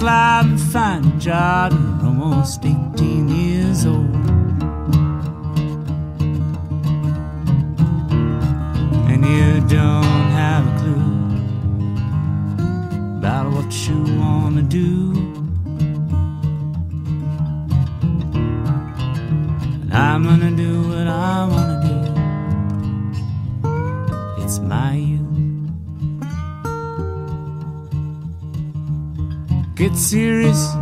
slide and find a job. You're almost 18 years old. And you don't have a clue about what you wanna do. And I'm gonna do what I wanna do. It's my youth. Get serious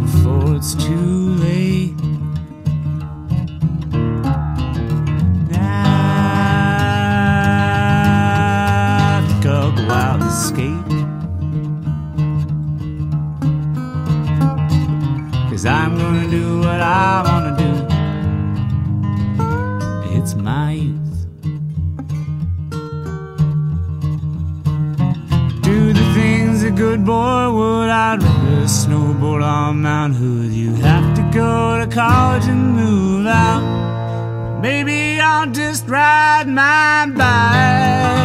before it's too late. I think I'll go out and skate. Cause I'm gonna do what I wanna do. Boy would. I'd rather snowboard on Mount Hood. You have to go to college and move out. Maybe I'll just ride my bike.